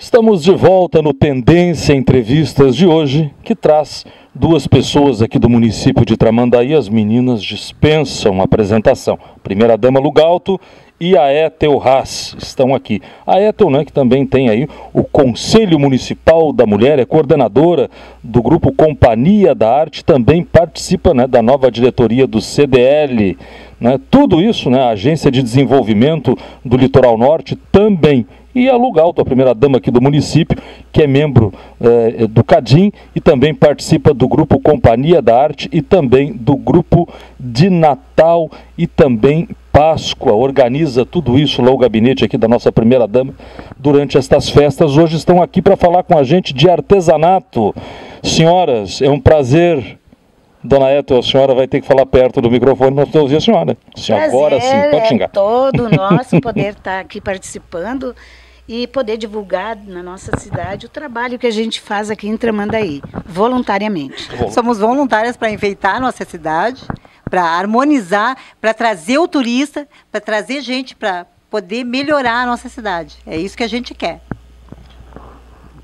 Estamos de volta no Tendência Entrevistas de hoje, que traz duas pessoas aqui do município de Tramandaí. As meninas dispensam a apresentação. Primeira dama Lugalto e a Ethel Haas estão aqui. A Ethel, né, que também tem aí o Conselho Municipal da Mulher, é coordenadora do grupo Companhia da Arte, também participa né, da nova diretoria do CDL. Né, tudo isso, né, a Agência de Desenvolvimento do Litoral Norte também e a Lugalto, a primeira dama aqui do município, que é membro eh, do CADIM e também participa do grupo Companhia da Arte e também do grupo de Natal e também Páscoa, organiza tudo isso lá o gabinete aqui da nossa primeira dama durante estas festas. Hoje estão aqui para falar com a gente de artesanato. Senhoras, é um prazer Dona Ethel, a senhora vai ter que falar perto do microfone para ouvir a senhora. Se agora sim, pode xingar. É todo nosso poder estar aqui participando e poder divulgar na nossa cidade o trabalho que a gente faz aqui em Tramandaí, voluntariamente. Somos voluntárias para enfeitar a nossa cidade, para harmonizar, para trazer o turista, para trazer gente para poder melhorar a nossa cidade. É isso que a gente quer.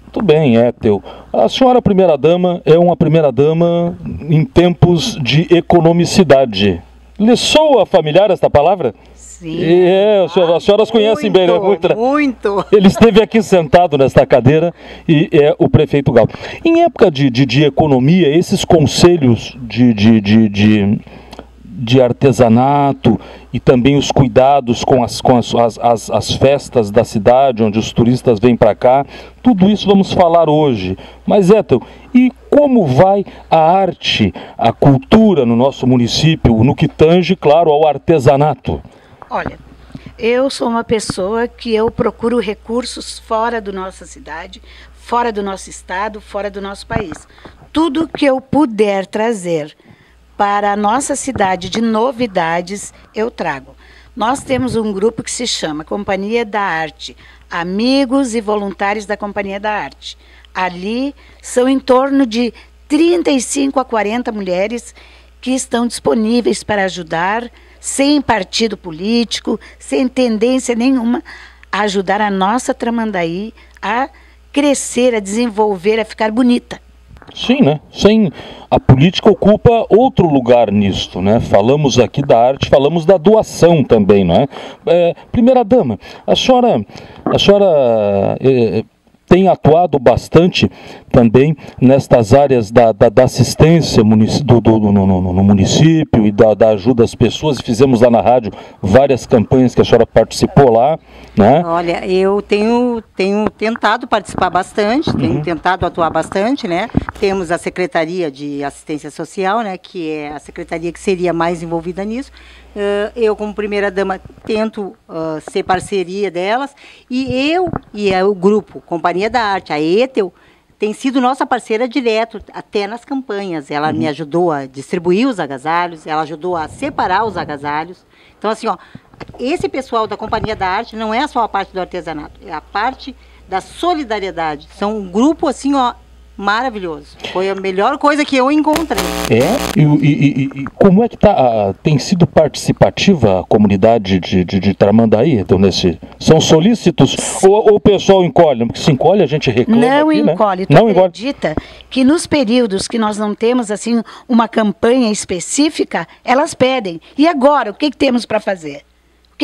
Muito bem, Ethel. A senhora primeira-dama é uma primeira-dama em tempos de economicidade. Lhe soa familiar esta palavra? Sim. É, as senhoras conhecem bem, né? Muito. Né? muito. Ele esteve aqui sentado nesta cadeira e é o prefeito Gal. Em época de, de, de economia, esses conselhos de, de, de, de de artesanato e também os cuidados com as, com as, as, as festas da cidade, onde os turistas vêm para cá. Tudo isso vamos falar hoje. Mas, Ethel, e como vai a arte, a cultura no nosso município, no que tange, claro, ao artesanato? Olha, eu sou uma pessoa que eu procuro recursos fora da nossa cidade, fora do nosso estado, fora do nosso país. Tudo que eu puder trazer para a nossa cidade de novidades, eu trago. Nós temos um grupo que se chama Companhia da Arte, amigos e voluntários da Companhia da Arte. Ali são em torno de 35 a 40 mulheres que estão disponíveis para ajudar sem partido político, sem tendência nenhuma, a ajudar a nossa Tramandaí a crescer, a desenvolver, a ficar bonita. Sim, né? Sem a política ocupa outro lugar nisto, né? Falamos aqui da arte, falamos da doação também, não é? é primeira dama, a senhora, a senhora é, tem atuado bastante também nestas áreas da, da, da assistência do, do, no, no, no, município e da, da, ajuda às pessoas. Fizemos lá na rádio várias campanhas que a senhora participou lá. Né? Olha, eu tenho, tenho tentado participar bastante, uhum. tenho tentado atuar bastante, né? Temos a Secretaria de Assistência Social, né? Que é a secretaria que seria mais envolvida nisso. Uh, eu, como primeira-dama, tento uh, ser parceria delas. E eu e é o grupo Companhia da Arte, a ETEL, tem sido nossa parceira direto, até nas campanhas. Ela uhum. me ajudou a distribuir os agasalhos, ela ajudou a separar os agasalhos. Então, assim, ó, esse pessoal da Companhia da Arte não é só a parte do artesanato, é a parte da solidariedade. São um grupo, assim, ó, maravilhoso. Foi a melhor coisa que eu encontrei. É? E, e, e como é que tá, uh, tem sido participativa a comunidade de, de, de Tramandaí? Então, nesse, são solícitos ou, ou, o pessoal encolhe? Porque se encolhe a gente reclama Não aqui, né? encolhe. Né? Tu não acredita encolhe. que nos períodos que nós não temos assim uma campanha específica, elas pedem. E agora, o que, que temos para fazer?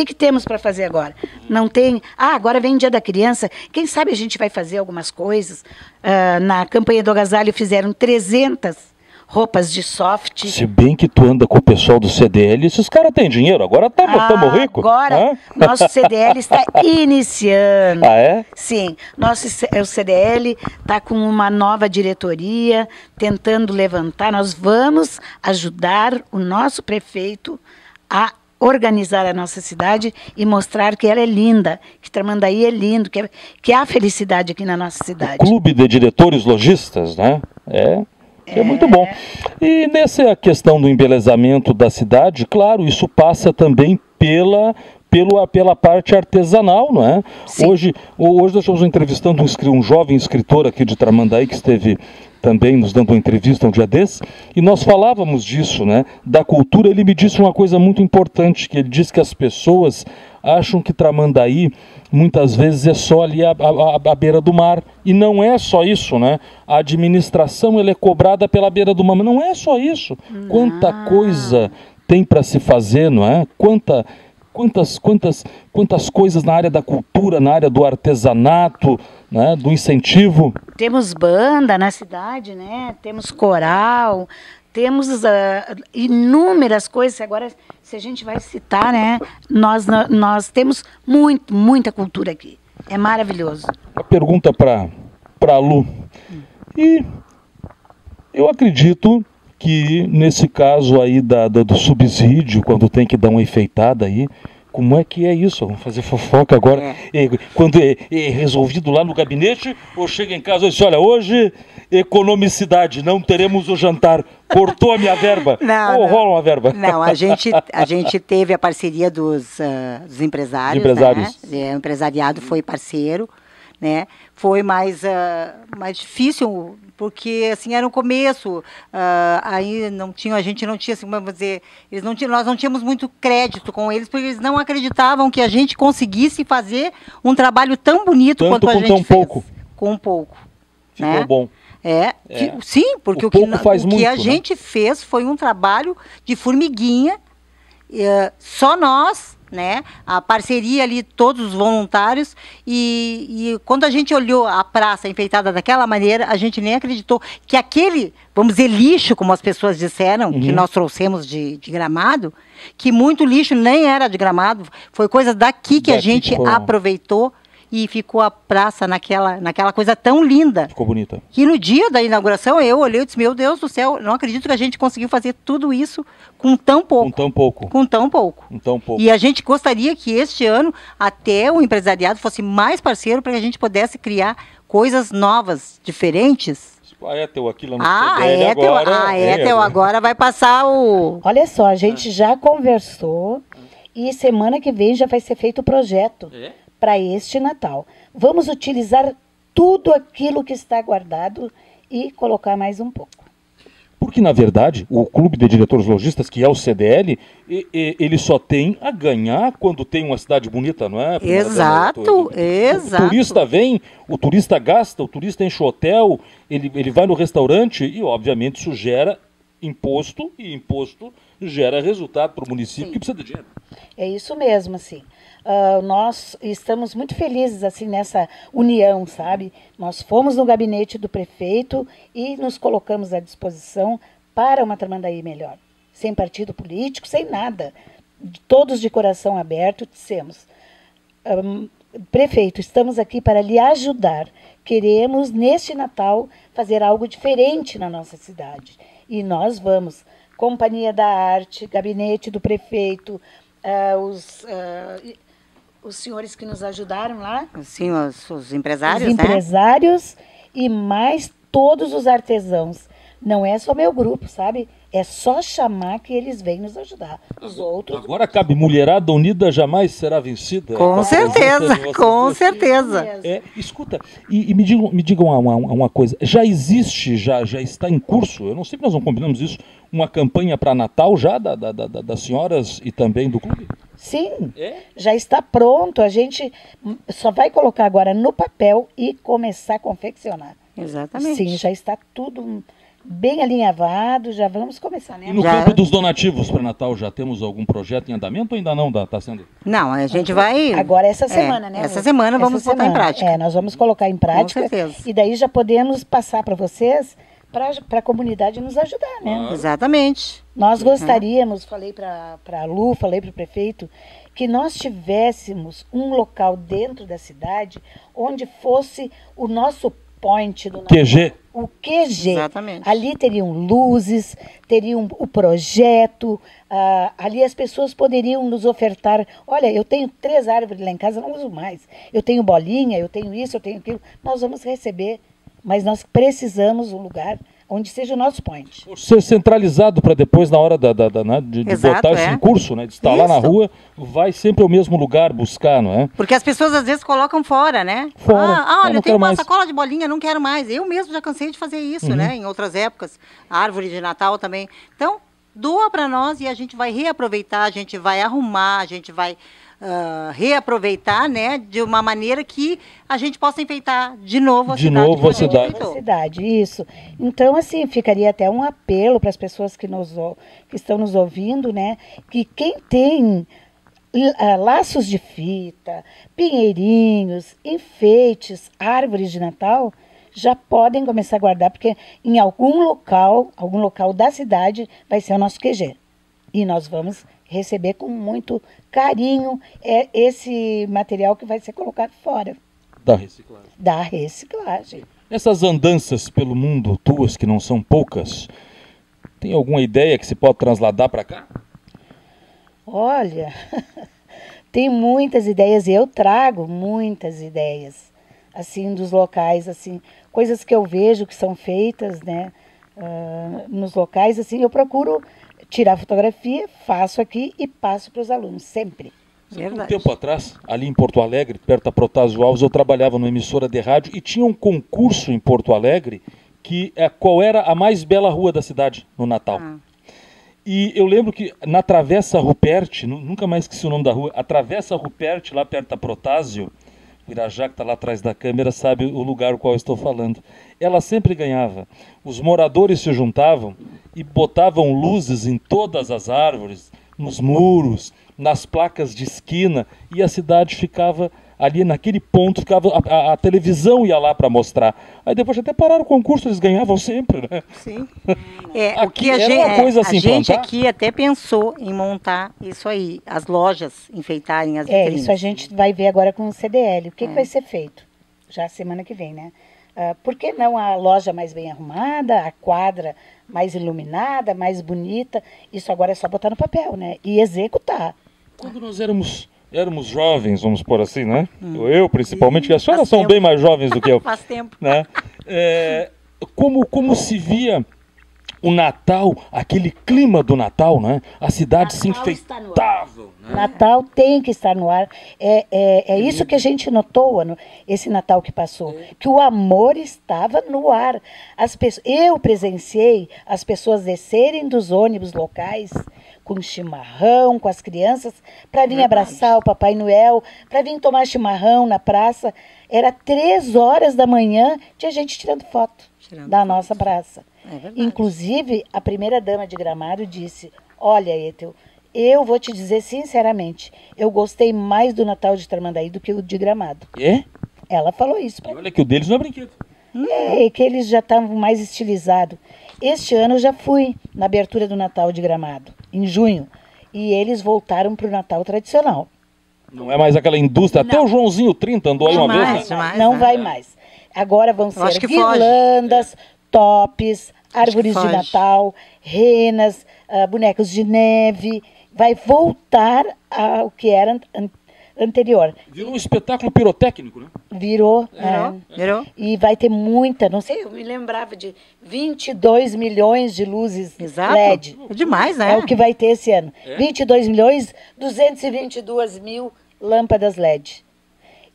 O que, que temos para fazer agora? Não tem. Ah, agora vem Dia da Criança. Quem sabe a gente vai fazer algumas coisas. Uh, na campanha do agasalho fizeram 300 roupas de soft. Se bem que tu anda com o pessoal do CDL, esses caras têm dinheiro. Agora estamos ah, ricos. Agora, nosso CDL está iniciando. Ah, é? Sim. Nosso o CDL está com uma nova diretoria, tentando levantar. Nós vamos ajudar o nosso prefeito a organizar a nossa cidade e mostrar que ela é linda, que Tramandaí é lindo, que, é, que há felicidade aqui na nossa cidade. O clube de diretores lojistas, né? É. É. é muito bom. E nessa questão do embelezamento da cidade, claro, isso passa também pela, pela, pela parte artesanal, não é? Hoje, hoje nós estamos entrevistando um, um jovem escritor aqui de Tramandaí que esteve também nos dando uma entrevista um dia desses, e nós falávamos disso, né, da cultura. Ele me disse uma coisa muito importante, que ele disse que as pessoas acham que Tramandaí muitas vezes é só ali à, à, à, beira do mar. E não é só isso, né? A administração ela é cobrada pela beira do mar, mas não é só isso. Quanta coisa tem para se fazer, não é? Quanta, quantas, quantas, quantas coisas na área da cultura, na área do artesanato, né? do incentivo. Temos banda na cidade, né? Temos coral, temos uh, inúmeras coisas. Agora, se a gente vai citar, né, nós, nós temos muito, muita cultura aqui. É maravilhoso. Uma pergunta para a Lu. E eu acredito que nesse caso aí da, da, do subsídio, quando tem que dar uma enfeitada aí, como é que é isso? Vamos fazer fofoca agora. É. quando é, é, resolvido lá no gabinete, ou chega em casa e diz, olha, hoje economicidade, não teremos o jantar. Cortou a minha verba. Não, ou não. rola uma verba? Não, a gente, a gente teve a parceria dos, uh, dos empresários. empresários. Né? É, o empresariado foi parceiro. Né? Foi mais, uh, mais difícil porque assim era um começo, uh, aí não tinha, a gente não tinha, assim, vamos dizer, eles não tinham, nós não tínhamos muito crédito com eles, porque eles não acreditavam que a gente conseguisse fazer um trabalho tão bonito Tanto quanto a gente tão fez. pouco. Com pouco. Ficou né? bom. É, é. Que, sim, porque o, o que, o que muito, a né? gente fez foi um trabalho de formiguinha, uh, só nós né? A parceria ali, todos os voluntários. E, e, quando a gente olhou a praça enfeitada daquela maneira, a gente nem acreditou que aquele, vamos dizer, lixo, como as pessoas disseram, uhum. que nós trouxemos de, de, gramado, que muito lixo nem era de gramado, foi coisa daqui que daqui a gente aproveitou e ficou a praça naquela, naquela coisa tão linda. Ficou bonita. Que no dia da inauguração eu olhei e disse, meu Deus do céu, não acredito que a gente conseguiu fazer tudo isso com tão pouco. Com tão pouco. Com tão pouco. Com tão pouco. E a gente gostaria que este ano até o empresariado fosse mais parceiro para que a gente pudesse criar coisas novas, diferentes. A Etel aqui lá no ah, CDL a Etel, agora. A é, Etel é, agora vai passar o. Olha só, a gente já conversou e semana que vem já vai ser feito o projeto. É? Para este Natal. Vamos utilizar tudo aquilo que está guardado e colocar mais um pouco. Porque, na verdade, o Clube de Diretores Logistas, que é o CDL, ele só tem a ganhar quando tem uma cidade bonita, não é? Exato, exato. O turista vem, o turista gasta, o turista enche o hotel, ele, ele vai no restaurante e, obviamente, isso gera imposto e imposto gera resultado para o município Sim. que precisa de dinheiro. É isso mesmo, assim. Uh, nós estamos muito felizes assim nessa união, sabe? Nós fomos no gabinete do prefeito e nos colocamos à disposição para uma Tramandaí melhor, sem partido político, sem nada, todos de coração aberto, dissemos. Um, prefeito, estamos aqui para lhe ajudar. Queremos, neste Natal, fazer algo diferente na nossa cidade. E nós vamos. Companhia da Arte, gabinete do prefeito, uh, os, uh, os senhores que nos ajudaram lá. Sim, os, os empresários, Os né? empresários e mais todos os artesãos. Não é só meu grupo, sabe? É só chamar que eles vêm nos ajudar. Os outros. Agora cabe mulherada unida jamais será vencida. Com certeza, com certeza. É, escuta, e, e, me digam, me digam uma, uma, uma, coisa. Já existe, já, já está em curso, eu não sei se nós não combinamos isso, uma campanha para Natal já da, da, da, das senhoras e também do clube? Sim, é? já está pronto. A gente só vai colocar agora no papel e começar a confeccionar. Exatamente. Sim, já está tudo bem alinhavado, já vamos começar, né? E no já... campo dos donativos para Natal, já temos algum projeto em andamento ou ainda não está sendo? Não, a gente vai... Agora essa é, semana, é, né? Essa semana essa vamos semana. botar em prática. É, nós vamos colocar em prática. Com certeza. E daí já podemos passar para vocês para a comunidade nos ajudar, né? Ah. Exatamente. Nós gostaríamos, falei para a Lu, falei para o prefeito, que nós tivéssemos um local dentro da cidade onde fosse o nosso point do QG. O QG. Exatamente. Ali teriam luzes, teriam o projeto, ah, ali as pessoas poderiam nos ofertar. Olha, eu tenho três árvores lá em casa, não uso mais. Eu tenho bolinha, eu tenho isso, eu tenho aquilo. Nós vamos receber mas nós precisamos um lugar onde seja o nosso point. Ser centralizado para depois, na hora da, da, da né, de, de Exato, botar é. esse curso, né, de estar Isso. lá na rua, vai sempre ao mesmo lugar buscar, não é? Porque as pessoas às vezes colocam fora, né? Fora. Ah, ah olha, eu tenho uma mais. sacola de bolinha, não quero mais. Eu mesmo já cansei de fazer isso, uhum. né? Em outras épocas. árvore de Natal também. Então, doa para nós e a gente vai reaproveitar, a gente vai arrumar, a gente vai uh, reaproveitar, né, de uma maneira que a gente possa enfeitar de novo a De cidade. novo a cidade. enfeitou. cidade, isso. Então, assim, ficaria até um apelo para as pessoas que, nos, que estão nos ouvindo, né? Que quem tem ah, laços de fita, pinheirinhos, enfeites, árvores de Natal, já podem começar a guardar, porque em algum local, algum local da cidade, vai ser o nosso QG. E nós vamos receber com muito carinho é, esse material que vai ser colocado fora Da reciclagem. da reciclagem. Essas andanças pelo mundo, tuas que não são poucas, tem alguma ideia que se pode transladar para cá? Olha, tem muitas ideias e eu trago muitas ideias, assim, dos locais, assim, coisas que eu vejo que são feitas, né, ah, nos locais, assim, eu procuro tirar fotografia, faço aqui e passo para os alunos, sempre. Um Verdade. tempo atrás, ali em Porto Alegre, perto da Protásio Alves, eu trabalhava numa emissora de rádio e tinha um concurso em Porto Alegre que é qual era a mais bela rua da cidade no Natal. Ah. E eu lembro que na Travessa Rupert, nu- nunca mais esqueci o nome da rua, a Travessa Rupert, lá perto da Protásio, Irajá que está lá atrás da câmera sabe o lugar o qual estou falando. Ela sempre ganhava. Os moradores se juntavam e botavam luzes em todas as árvores, nos muros, nas placas de esquina, e a cidade ficava ali naquele ponto, ficava a, a- a televisão ia lá para mostrar. Aí depois até pararam o concurso, eles ganhavam sempre, né? Sim. É, o Aqui que a gente, uma coisa assim, a gente plantar? aqui até pensou em montar isso aí, as lojas enfeitarem as É, vitrines. isso a gente vai ver agora com o CDL. O que, que vai ser feito? Já semana que vem, né? Ah, por que não a loja mais bem arrumada, a quadra mais iluminada, mais bonita? Isso agora é só botar no papel, né? E executar. Quando nós éramos, éramos jovens, vamos por assim, né? Eu principalmente, que as senhoras Hum. São tempo. bem mais jovens do que eu. Faz tempo. né? É, como, como se via o Natal, aquele clima do Natal, né? A cidade se Natal ar. enfeitava. Né? Natal tem que estar no ar. É, é, é isso que a gente notou no, esse Natal que passou. Que o amor estava no ar. As pessoas, eu presenciei as pessoas descerem dos ônibus locais com chimarrão, com as crianças, para vir abraçar o Papai Noel, para vir tomar chimarrão na praça. Era três horas da manhã, tinha gente tirando foto Tirando da nossa praça. É. Inclusive, a primeira dama de Gramado disse: Olha, Ethel, eu vou te dizer sinceramente, eu gostei mais do Natal de Tramandaí do que o de Gramado. É? Ela falou isso E mim. olha que o deles não é brinquedo. É, que eles já estavam mais estilizados. Este ano eu já fui na abertura do Natal de Gramado, em junho. E eles voltaram para o Natal tradicional. Não é mais aquela indústria. Até o Joãozinho 30 andou aí uma Demais, vez. Né? não né? vai mais. Agora vão Eu ser foge. Tops, árvores de. Natal, renas, ah, bonecos de neve. Vai voltar ao que era an- an- anterior. Virou um espetáculo pirotécnico, né? Virou. Virou? é, Virou? e vai ter muita, não sei, eu me lembrava de 22 milhões de luzes Exato. LED. É demais, né? É o que vai ter esse ano. É? 22 milhões, 222 mil lâmpadas LED.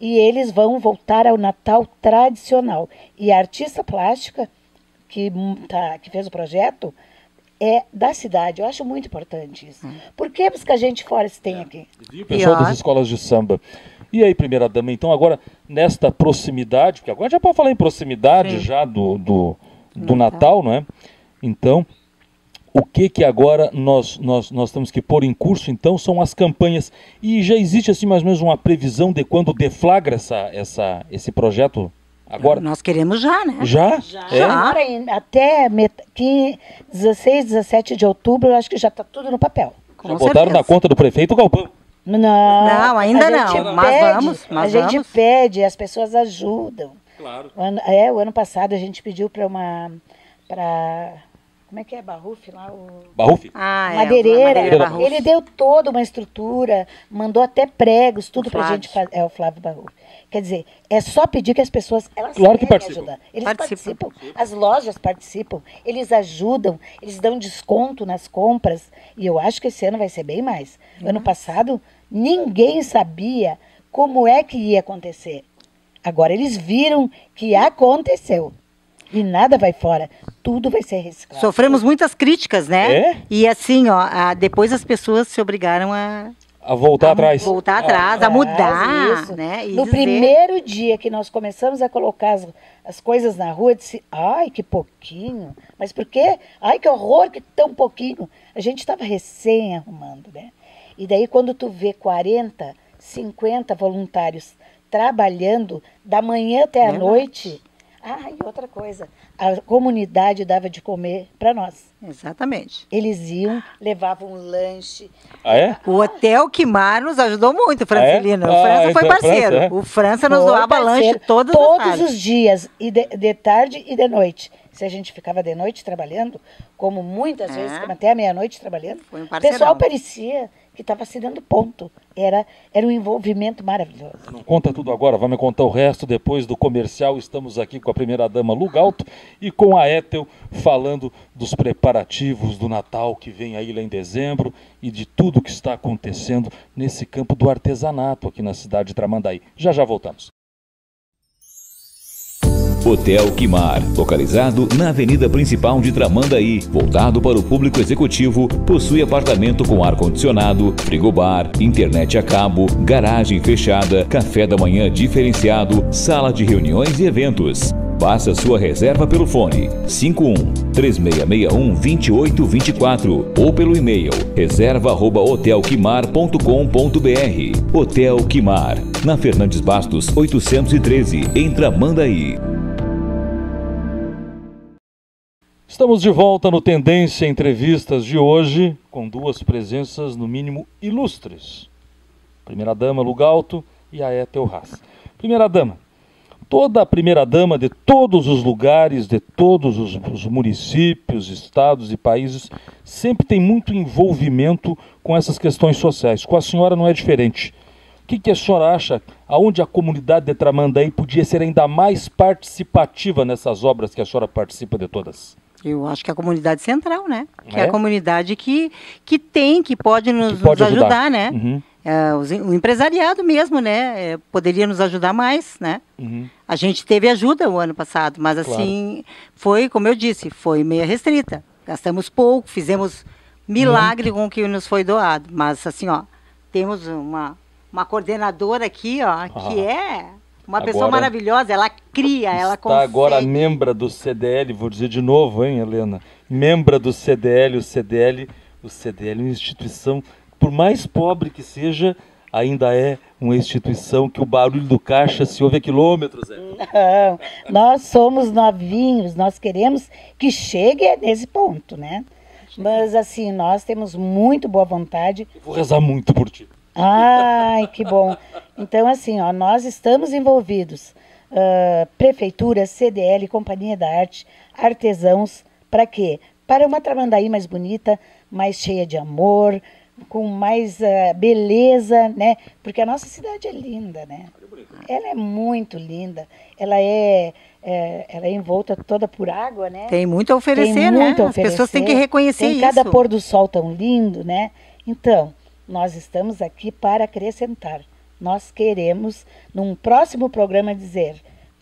E eles vão voltar ao Natal tradicional. E a artista plástica que, hum, tá, que fez o projeto é da cidade. Eu acho muito importante isso. Por que que a gente fora se tem aqui? E o pessoal Pior. das escolas de samba. E aí, primeira dama, então agora nesta proximidade, porque agora já pode falar em proximidade Sim. já do, do, do Natal, não é? Então, o que que agora nós, nós, nós temos que pôr em curso, então, são as campanhas. E já existe, assim, mais ou menos uma previsão de quando deflagra essa, essa, esse projeto agora? Nós queremos já, né? Já? É? Agora, em- até met- que 16, 17 de outubro, eu acho que já está tudo no papel. Com Já botaram na certeza. conta do prefeito o galpão. Não, Não, ainda a gente não, mas pede, vamos, mas a gente vamos. pede, as pessoas ajudam. Claro. O ano, é, o ano passado a gente pediu para uma. Pra, como é que é? Barruf lá? O, Barrufi? Ah, é, madeireira. Madeireira Barroso. Ele deu toda uma estrutura, mandou até pregos, tudo para a gente fazer. É o Flávio Barruf. Quer dizer, é só pedir que as pessoas elas Claro que participam. ajudar. Eles Participam. participam. As lojas participam, eles ajudam, eles dão desconto nas compras. E eu acho que esse ano vai ser bem mais. Ano passado, ninguém sabia como é que ia acontecer. Agora eles viram que aconteceu. E nada vai fora. Tudo vai ser reciclado. Sofremos muitas críticas, né? É? E assim, ó, depois as pessoas se obrigaram a, A voltar a atrás. Voltar atrás, a mudar, isso. né? E no dizer... primeiro dia que nós começamos a colocar as, as coisas na rua, eu disse, ai, que pouquinho. Mas por quê? Ai, que horror, que tão pouquinho. A gente estava recém arrumando, né? E daí quando tu vê 40, 50 voluntários trabalhando da manhã até a noite. Ah, e outra coisa, a comunidade dava de comer para nós. Exatamente. Eles iam, levavam um lanche. Ah, é? O Hotel Quimar nos ajudou muito, Francelina. Ah, é? O França ah, foi parceiro. França, é? O França nos foi doava parceiro. lanche todos, todos os dias, e de, de, tarde e de noite. Se a gente ficava de noite trabalhando, como muitas é. vezes, até a meia-noite trabalhando, o pessoal parecia que estava se dando ponto. Era, era um envolvimento maravilhoso. Não conta tudo agora, vamos contar o resto depois do comercial. Estamos aqui com a primeira-dama Lugalto e com a Ethel falando dos preparativos do Natal que vem aí lá em dezembro e de tudo que está acontecendo nesse campo do artesanato aqui na cidade de Tramandaí. Já já voltamos. Hotel Quimar, localizado na avenida principal de Tramandaí, voltado para o público executivo, possui apartamento com ar-condicionado, frigobar, internet a cabo, garagem fechada, café da manhã diferenciado, sala de reuniões e eventos. Faça sua reserva pelo fone 51 3661 2824 ou pelo e-mail reserva@hotelquimar.com.br. Hotel Quimar, na Fernandes Bastos 813, em Tramandaí. Estamos de volta no Tendência Entrevistas de hoje, com duas presenças, no mínimo, ilustres. Primeira-dama Lugalto e a Ethel Haas. Primeira-dama, toda a primeira-dama de todos os lugares, de todos os, os, municípios, estados e países, sempre tem muito envolvimento com essas questões sociais. Com a senhora não é diferente. O que, que a senhora acha aonde a comunidade de Tramandaí podia ser ainda mais participativa nessas obras que a senhora participa de todas? Eu acho que a comunidade central, né? Que é, é a comunidade que, que tem, que pode nos, que pode nos ajudar, ajudar, né? Uhum. É, o empresariado mesmo, né? É, poderia nos ajudar mais, né? Uhum. A gente teve ajuda o ano passado, mas assim, claro. foi, como eu disse, foi meia restrita. Gastamos pouco, fizemos milagre uhum. com o que nos foi doado. Mas assim, ó, temos uma, uma coordenadora aqui, ó, que é uma agora, pessoa maravilhosa, ela cria, ela consegue. Está agora membra do CDL, vou dizer de novo, hein, Helena? Membra do CDL, o CDL, o CDL é uma instituição, por mais pobre que seja, ainda é uma instituição que o barulho do caixa se ouve a quilômetros. É. Não, nós somos novinhos, nós queremos que chegue nesse ponto, né? Mas assim, nós temos muito boa vontade. Eu vou rezar muito por ti. Ai, que bom. Então, assim, ó, nós estamos envolvidos, uh, prefeitura, CDL, Companhia da Arte, artesãos, para quê? Para uma Tramandaí mais bonita, mais cheia de amor, com mais uh, beleza, né? Porque a nossa cidade é linda, né? Ela é muito linda. Ela é, é, ela é envolta toda por água, né? Tem muito a oferecer, Tem muito né? A oferecer. As pessoas têm que reconhecer Tem isso. cada pôr do sol tão lindo, né? Então, nós estamos aqui para acrescentar. Nós queremos, num próximo programa, dizer: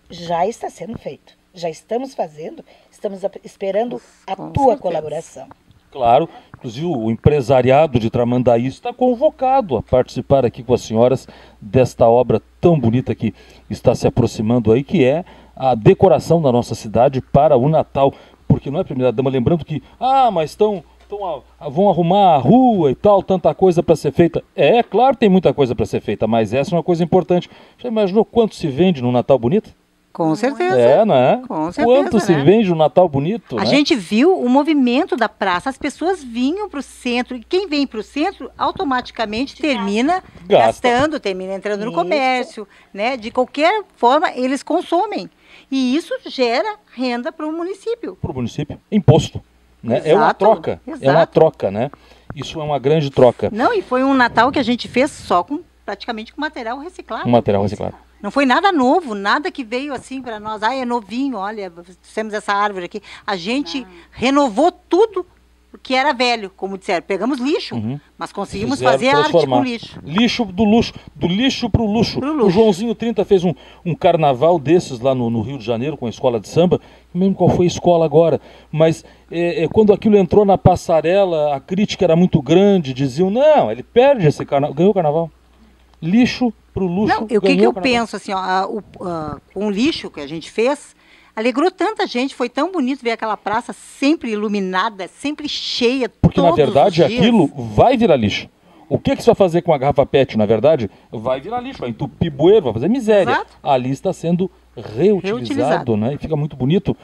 já está sendo feito, já estamos fazendo, estamos esperando a Com tua certeza. colaboração. Claro, inclusive o empresariado de Tramandaí está convocado a participar aqui com as senhoras desta obra tão bonita que está se aproximando aí, que é a decoração da nossa cidade para o Natal. Porque não é, primeira dama, lembrando que, ah, mas estão então, vão arrumar a rua e tal, tanta coisa para ser feita. É, claro, tem muita coisa para ser feita, mas essa é uma coisa importante. Já imaginou quanto se vende no Natal Bonito? Com certeza. É, é? Com certeza. Quanto né? se vende no Natal bonito? A né? gente viu o movimento da praça. As pessoas vinham para o centro. E quem vem para o centro automaticamente termina Gasta. gastando, termina entrando isso. no comércio. Né? De qualquer forma, eles consomem. E isso gera renda para o município. Para o município. Imposto. Né? Exato, é uma troca. Exato. É uma troca, né? Isso é uma grande troca. Não, e foi um Natal que a gente fez só com praticamente com material reciclado. material reciclado. Não foi nada novo, nada que veio assim para nós. Ah, é novinho, olha, temos essa árvore aqui. A gente Não. renovou tudo que era velho, como disseram. Pegamos lixo, Uhum. mas conseguimos Fizeram fazer arte com lixo. Lixo do luxo, do lixo luxo. Pro O luxo. Joãozinho 30 fez um, um carnaval desses lá no, no Rio de Janeiro com a escola de samba. Não lembro qual foi a escola agora, mas é, é, quando aquilo entrou na passarela, a crítica era muito grande. Diziam: não, ele perde esse carnaval. Ganhou o carnaval. Lixo pro luxo. Não, o que, que eu penso, assim, ó, a- o, a- com o lixo que a gente fez, alegrou tanta gente, foi tão bonito ver aquela praça sempre iluminada, sempre cheia, Porque na verdade aquilo vai virar lixo. O que, que você vai fazer com a garrafa PET, na verdade? Vai virar lixo, vai entupir bueiro, vai fazer miséria. Exato. Ali está sendo reutilizado, Reutilizado. né? E fica muito bonito.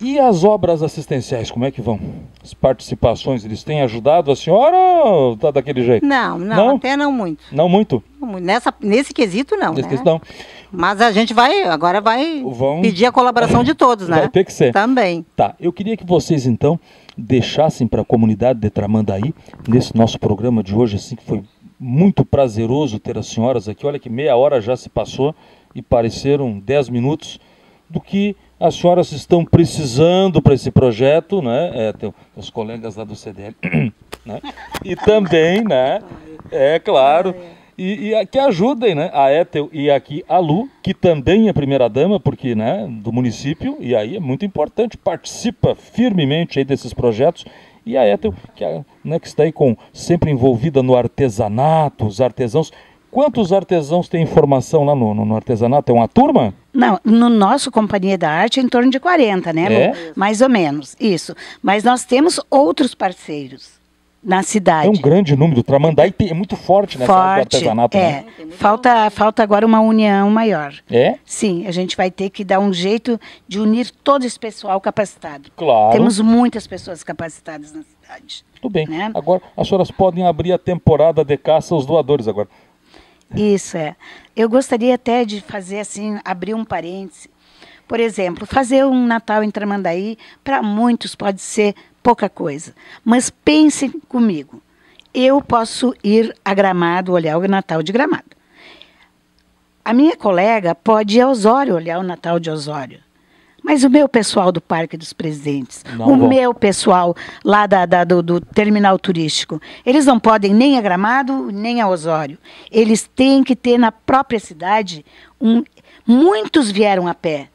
E as obras assistenciais, como é que vão? As participações, eles têm ajudado a senhora ou tá daquele jeito? Não, não, Não? até não muito. Não muito? Não. Nessa, nesse quesito, não. Nessa né? questão. Mas a gente vai, agora vai Vão- pedir a colaboração de todos, né? Vai ter que ser. Também. Tá, eu queria que vocês então deixassem para a comunidade de Tramandaí, nesse nosso programa de hoje, assim, que foi muito prazeroso ter as senhoras aqui. Olha que meia hora já se passou e pareceram dez minutos do que as senhoras estão precisando para esse projeto, né? É, tem os colegas lá do CDL, né? E também, né? É claro. E, e que ajudem, né? A Ethel e aqui a Lu, que também é primeira dama, porque, né, do município, e aí é muito importante, participa firmemente aí desses projetos. E a Ethel, que, é, né, que está aí com, sempre envolvida no artesanato, os artesãos. Quantos artesãos têm formação lá no, no, artesanato? É uma turma? Não, no nosso Companhia da Arte é em torno de 40, né, Lu? É? Mais ou menos, isso. Mas nós temos outros parceiros na cidade. É um grande número. Tramandaí é muito forte nessa Forte, artesanato, é. né? Falta, falta agora uma união maior. É? Sim, a gente vai ter que dar um jeito de unir todo esse pessoal capacitado. Claro. Temos muitas pessoas capacitadas na cidade. Tudo bem. né? Agora, as senhoras podem abrir a temporada de caça aos doadores agora. Isso é. Eu gostaria até de fazer assim, abrir um parêntese. Por exemplo, fazer um Natal em Tramandaí, para muitos pode ser pouca coisa. Mas pensem comigo. Eu posso ir a Gramado olhar o Natal de Gramado. A minha colega pode ir a Osório olhar o Natal de Osório. Mas o meu pessoal do Parque dos Presidentes, Não o vão. meu pessoal lá da, da- do, do terminal turístico, eles não podem nem a Gramado, nem a Osório. Eles têm que ter na própria cidade. Um, muitos vieram a pé.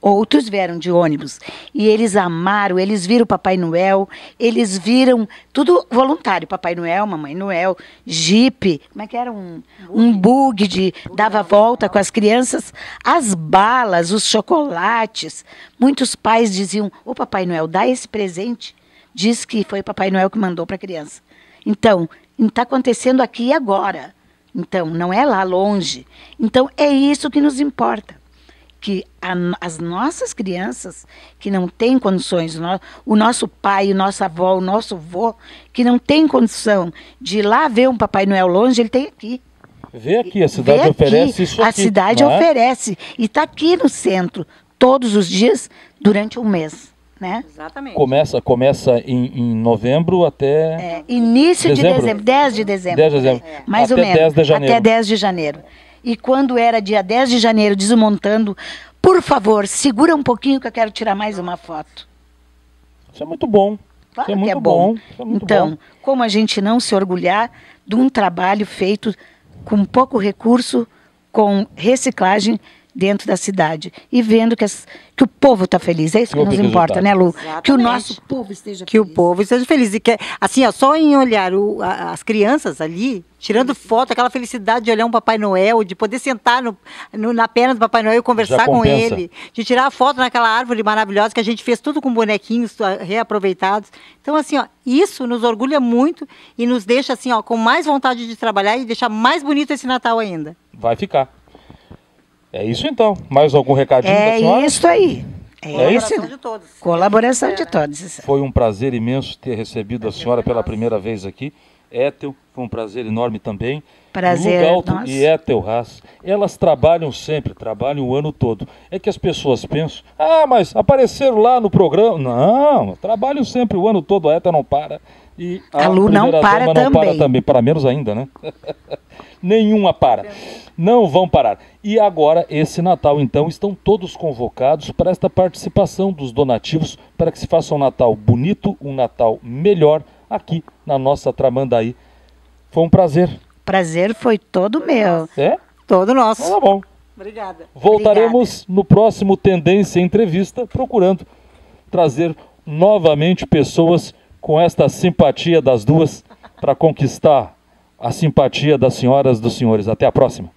Outros vieram de ônibus. E eles amaram, eles viram Papai Noel, eles viram tudo voluntário. Papai Noel, Mamãe Noel, Jeep, como é que era? Um, um bug de dava volta com as crianças, as balas, os chocolates. Muitos pais diziam: Ô Papai Noel, dá esse presente. Diz que foi Papai Noel que mandou para a criança. Então, está acontecendo aqui e agora. Então, não é lá longe. Então, é isso que nos importa que a as nossas crianças que não têm condições, o, no- o nosso pai, o nosso avô, o nosso avô, que não tem condição de ir lá ver um Papai Noel longe, ele tem aqui. Vê aqui, a cidade Vê aqui, oferece isso A aqui. cidade não é? oferece. E está aqui no centro, todos os dias, durante um mês. Né? Exatamente. Começa, começa em, em novembro até É, início Dezembro? de dezembro, 10 de dezembro. 10 de dezembro. Mais Até ou menos. 10 de janeiro. Até 10 de janeiro. E quando era dia 10 de janeiro, desmontando, por favor, segura um pouquinho que eu quero tirar mais uma foto. Isso é muito bom. Claro isso é que muito é bom. Isso é muito então, bom. como a gente não se orgulhar de um trabalho feito com pouco recurso, com reciclagem dentro da cidade e vendo que, as- que o povo está feliz. É isso Que que nos importa, resultado. né, Lu? Que o Exatamente. nosso povo esteja Que o feliz. povo esteja feliz. E que, assim, ó, só em olhar o- a- as crianças ali, tirando foto, aquela felicidade de olhar um Papai Noel, de poder sentar no, no- na perna do Papai Noel e conversar com ele, de tirar a foto naquela árvore maravilhosa que a gente fez tudo com bonequinhos reaproveitados. Então, assim, ó, isso nos orgulha muito e nos deixa, assim, ó, com mais vontade de trabalhar e deixar mais bonito esse Natal ainda. Vai ficar. É isso então. Mais algum recadinho da É senhora? isso aí. É, É isso. Colaboração de todos. Colaboração de todos. isso. Foi um prazer imenso ter recebido a senhora pela primeira vez aqui. Ethel, foi um prazer enorme também. Prazer Lugalto nosso. e Ethel Haas, elas trabalham sempre, trabalham o ano todo. É que as pessoas pensam, ah, mas apareceram lá no programa. Não, trabalham sempre o ano todo, a Ethel não para. E a, a Lu não para não também. para também, para menos ainda, né? Nenhuma para. Não vão parar. E agora, esse Natal, então, estão todos convocados para esta participação dos donativos para que se faça um Natal bonito, um Natal melhor aqui na nossa Tramandaí. Foi um prazer. Prazer foi todo meu. É? Todo nosso. Então, tá bom. Obrigada. Voltaremos Obrigada. no próximo Tendência Entrevista, procurando trazer novamente pessoas com esta simpatia das duas para conquistar a simpatia das senhoras e dos senhores. Até a próxima.